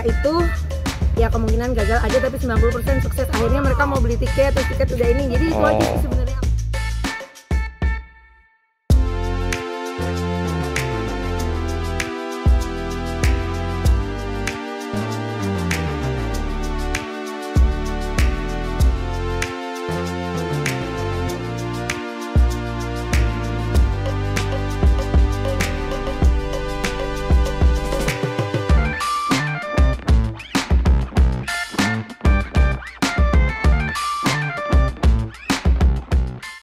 mereka itu ya kemungkinan gagal aja tapi 90% sukses. Akhirnya mereka mau beli tiket terus tiket udah ini. Jadi itu aja sih oh. sebenarnya.